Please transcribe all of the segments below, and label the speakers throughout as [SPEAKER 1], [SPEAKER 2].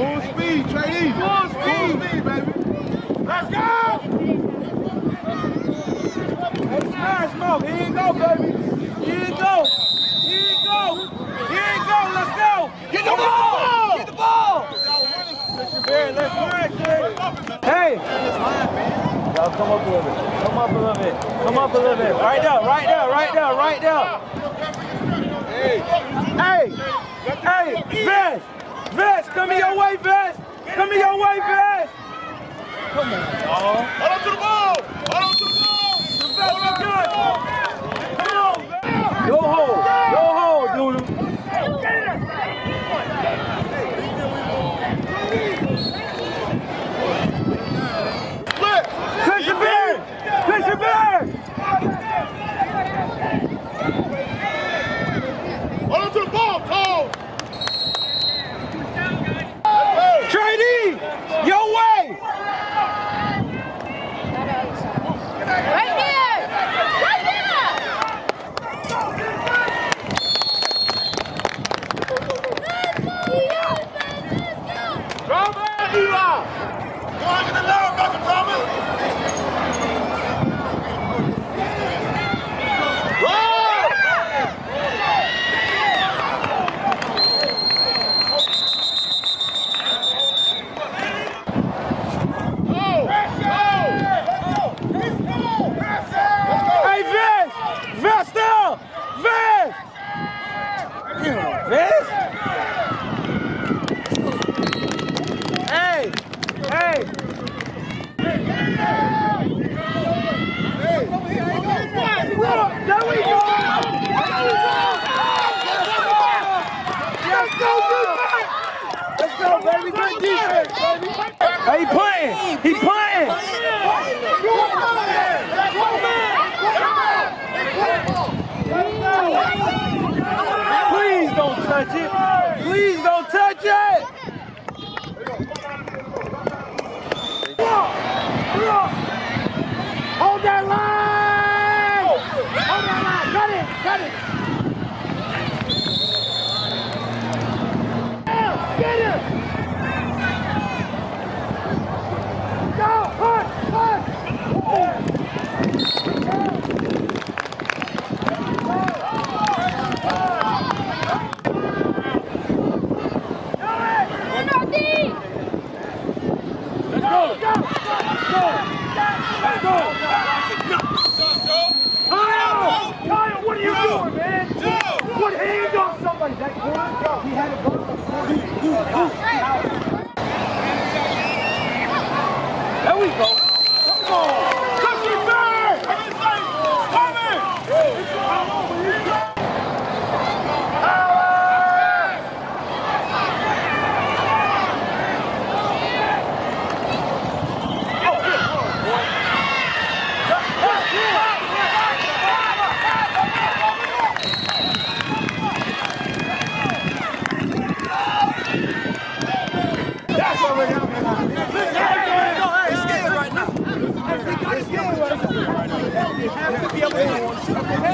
[SPEAKER 1] speed. Full speed, baby. Let's go. Hey, smash smoke. Here you go, baby. Here you go. Here you go. Here you go. Let's go. Get the ball. Get the ball. Let's run, kid. Hey. Y'all come up a little bit. Come up a little bit. Come up a little bit. Right there, right there, right there, right there. Hey. Hey. Hey, Vest. Vest, come your way, Vest. Come your way, Vest. Come on, dog.
[SPEAKER 2] Hold on to the ball. Hold on to the ball.
[SPEAKER 1] The Vest good. Come on, Vest. Go hold. Go hold, Doodle.
[SPEAKER 2] Flip.
[SPEAKER 1] Christian Beard. Christian Beard.
[SPEAKER 2] Hold on to the ball, Cole.
[SPEAKER 1] Trainee, your way.
[SPEAKER 3] Right here! Right here!
[SPEAKER 2] Drop it, Eli. Go on, get the loud, Malcolm Thomas. Roll! Go! Go!
[SPEAKER 1] Hey, Vest. Vest up. Vest. Vest. Hey. Hey. There we go. There we go. Let's go, defense. Let's go, baby. Good defense, baby. Hey, he punting. He punting. Please don't touch it. Please don't touch it. Hold that line. Hold that line. Cut it. Cut it. Get him. Go. Push. Push. Let's go. Let's go. Let's go. Kyle! Kyle, what are you doing, man? Put hands on somebody. That corner, he had a gun before. There we go. Come on. Cookie bird! Coming! That's what we're doing. He's scared right now. He's scared right now. They have to be able to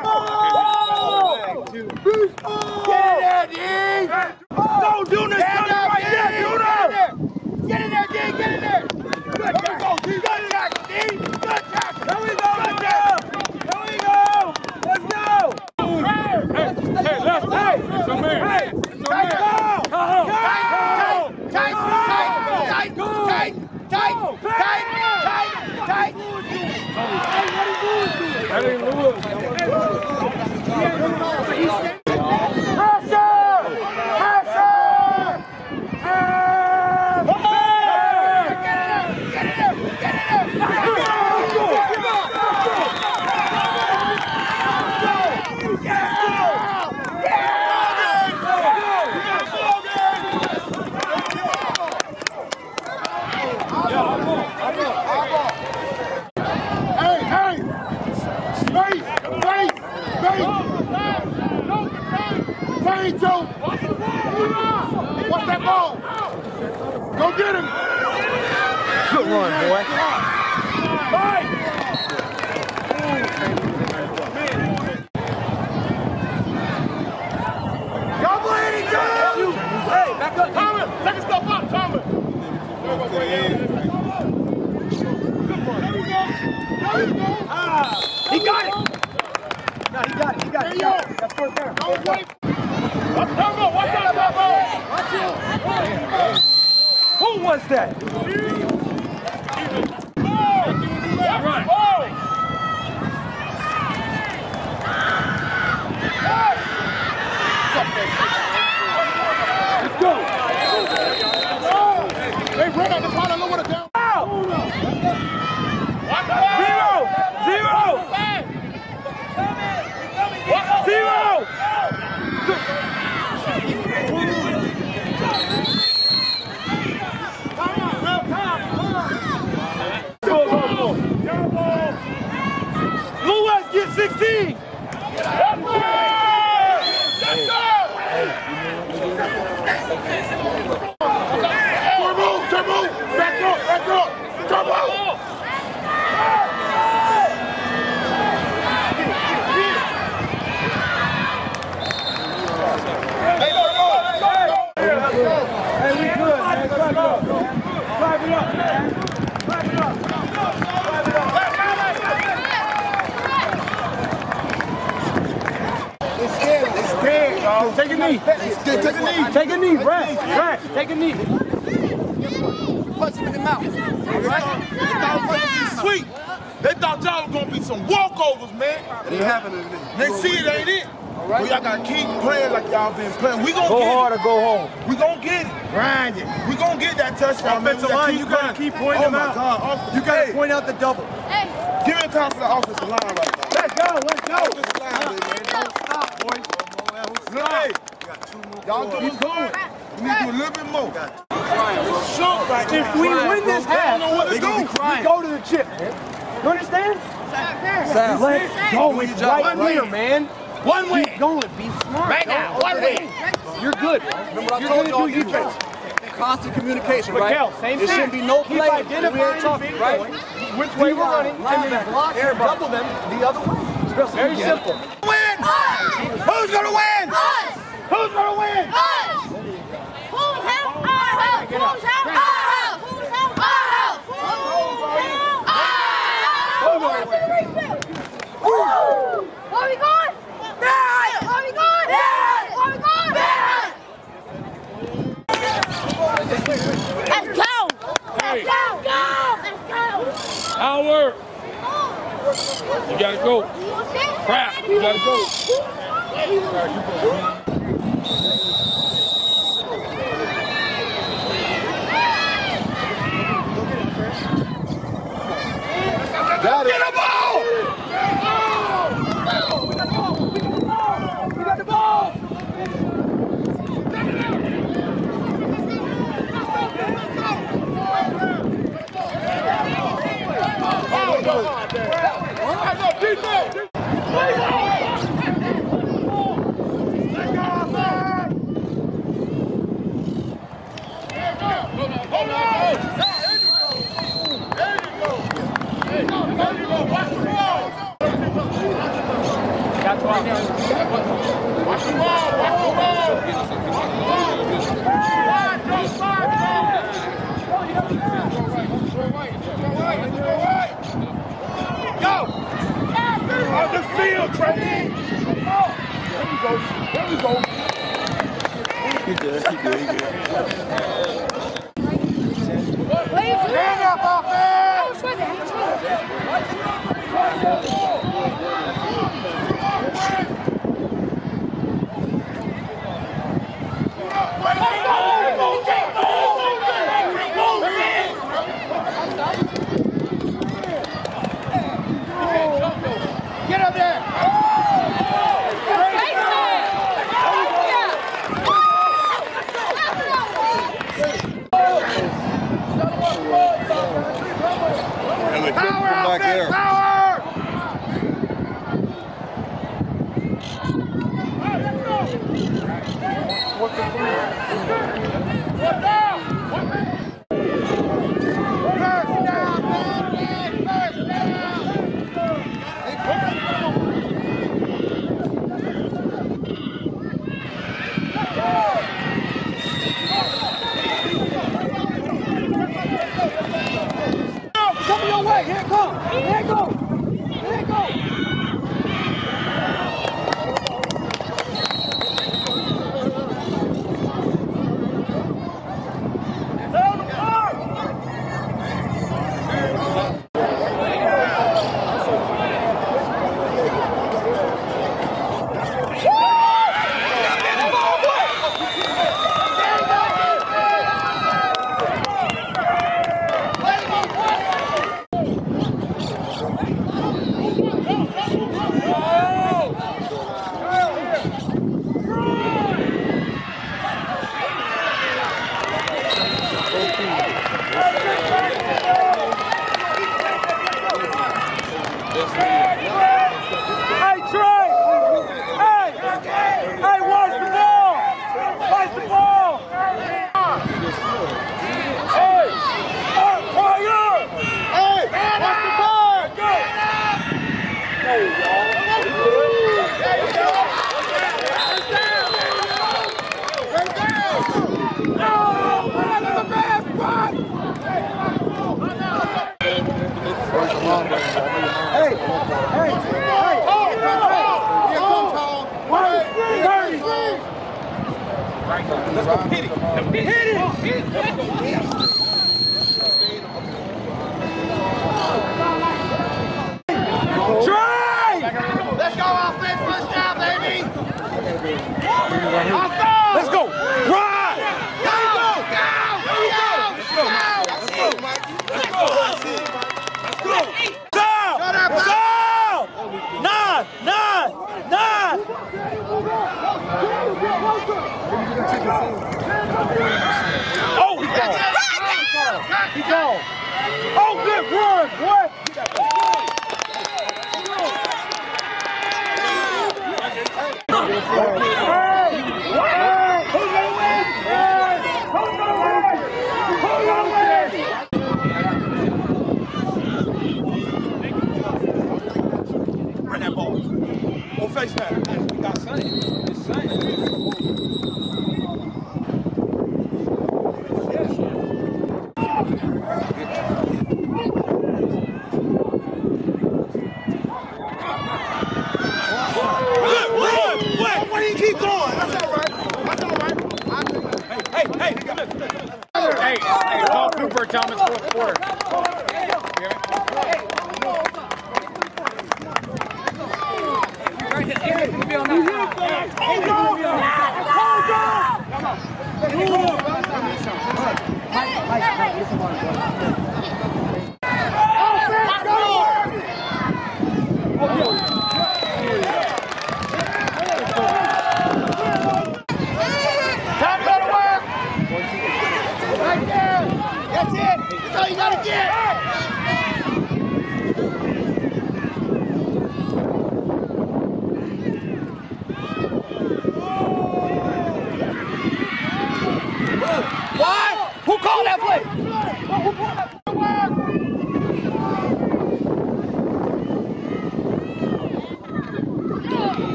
[SPEAKER 2] Boo! Boo! Аллилуйя!
[SPEAKER 1] He got it. No, he got it. He got it. He got it. That's first down.
[SPEAKER 2] Don't wait! Turbo, watch out, Turbo!
[SPEAKER 1] Who was that?
[SPEAKER 2] Right.
[SPEAKER 1] Let's go.
[SPEAKER 2] Hey, run out the corner, look what it down.
[SPEAKER 1] Zero. Zero. Zero. Lewis, get 16.
[SPEAKER 2] Turbo, turbo! Back up, back up! Turbo!
[SPEAKER 1] Hey, we good, man. Clap it up. Clap it up, man. Clap it up. Clap it up.
[SPEAKER 2] It's dead, it's dead, dog.
[SPEAKER 1] Take a knee.
[SPEAKER 2] It's dead, take a knee.
[SPEAKER 1] Take a knee, Brad. Brad, take a knee.
[SPEAKER 2] Punch him in the mouth. Right? They thought it was gonna be sweet. They thought y'all was gonna be some walkovers, man.
[SPEAKER 4] It ain't happening.
[SPEAKER 2] They see it ain't it. Well, y'all gotta keep playing like y'all been playing. We gonna
[SPEAKER 1] Go
[SPEAKER 2] get
[SPEAKER 1] hard
[SPEAKER 2] it.
[SPEAKER 1] or go home.
[SPEAKER 2] We gonna get it. Grind it. We gonna get that touchdown.
[SPEAKER 1] Offensive
[SPEAKER 2] gotta
[SPEAKER 1] line, you gotta keep pointing
[SPEAKER 2] oh
[SPEAKER 1] them
[SPEAKER 2] my
[SPEAKER 1] out.
[SPEAKER 2] God.
[SPEAKER 1] You gotta
[SPEAKER 2] Hey,
[SPEAKER 1] point out the double.
[SPEAKER 3] Hey,
[SPEAKER 2] Give me time for the offensive line right now.
[SPEAKER 1] Let's go, let's go.
[SPEAKER 2] Offensive line, man. Don't stop, boys. Hey, y'all doing good. We need to do a little bit more. Shoot right
[SPEAKER 1] If we win this
[SPEAKER 2] They
[SPEAKER 1] half,
[SPEAKER 2] don't know what to
[SPEAKER 4] They gonna be
[SPEAKER 1] we go to the chip. You understand?
[SPEAKER 4] Sam,
[SPEAKER 1] Let's go. It's
[SPEAKER 4] your job
[SPEAKER 1] right
[SPEAKER 4] right.
[SPEAKER 1] here, man.
[SPEAKER 2] One win.
[SPEAKER 1] Keep going. Be smart.
[SPEAKER 2] Right now, one win.
[SPEAKER 1] You're good.
[SPEAKER 4] Remember what I
[SPEAKER 1] You're
[SPEAKER 4] told
[SPEAKER 1] gonna
[SPEAKER 4] y'all defense? Constant communication,
[SPEAKER 1] Miguel,
[SPEAKER 4] right?
[SPEAKER 1] same
[SPEAKER 4] There
[SPEAKER 1] thing.
[SPEAKER 4] shouldn't be no
[SPEAKER 1] Keep
[SPEAKER 4] play.
[SPEAKER 1] identifying
[SPEAKER 4] We ain't
[SPEAKER 1] the
[SPEAKER 4] talking, right?
[SPEAKER 1] which way we're running, and then block and double them the other way. Very simple.
[SPEAKER 2] Win. Who's gonna win?
[SPEAKER 3] us!
[SPEAKER 2] Who's gonna win?
[SPEAKER 3] Us! Who's help? Our help! Who's help? Our help! Who's help? Our help! Who's help? Our! Woo! Where we going? Back! Where we going? Back! Where we going? Let's go! Let's go! Let's go!
[SPEAKER 1] Howard, you gotta go. Crap, you gotta go.
[SPEAKER 4] Come your way. Here it comes. Here it goes. Here it goes.
[SPEAKER 1] Let's go, hit it Hit it. Hit it.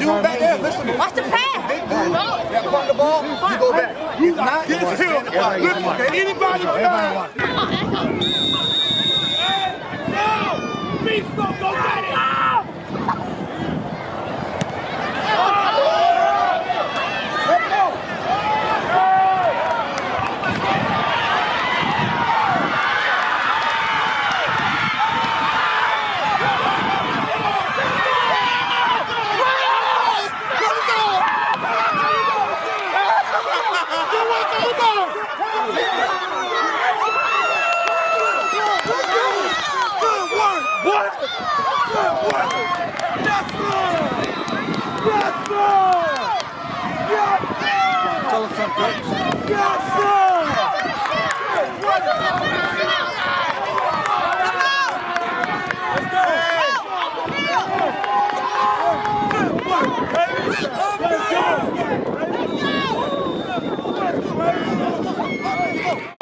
[SPEAKER 5] dude back there, listen to me.
[SPEAKER 3] Watch the pass.
[SPEAKER 5] Big dude that caught the ball, you go back. You not,
[SPEAKER 1] get him. anybody's fine. go, let's go.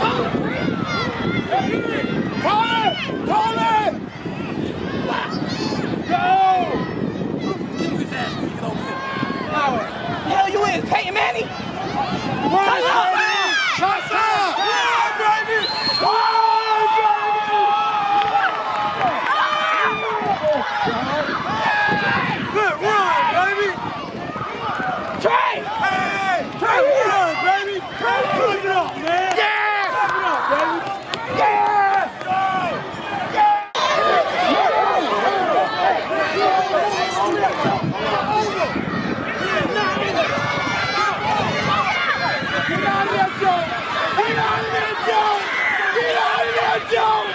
[SPEAKER 1] don't!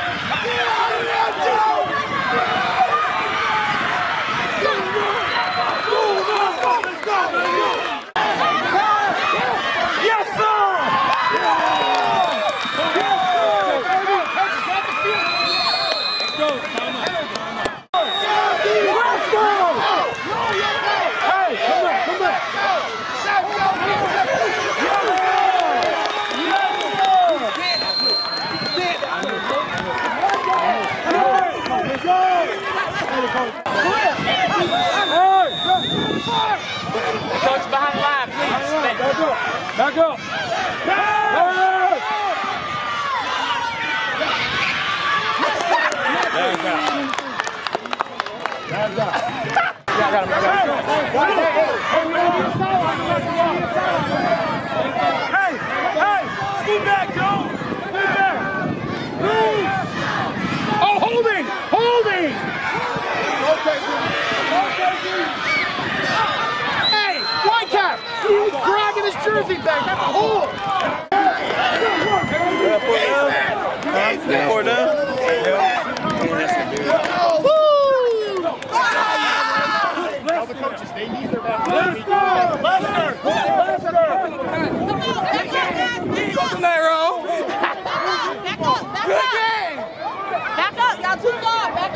[SPEAKER 1] Hey, hey, scoot back, Joe. Scoot back. Please. Oh, holding, holding. Hey, Whitecap, he's dragging his jersey back. That's a hold.
[SPEAKER 3] too far. Back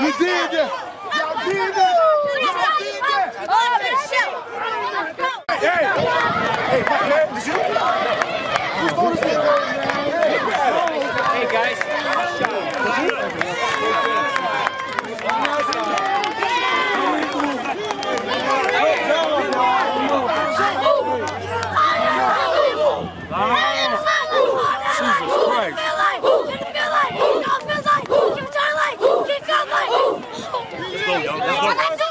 [SPEAKER 3] You did it! Y'all did it! Y'all did it! Oh, shit!
[SPEAKER 4] Hey! Hey, my man, did you? Whose phone is it?
[SPEAKER 1] Hey, guys.
[SPEAKER 2] Shot. Let's go.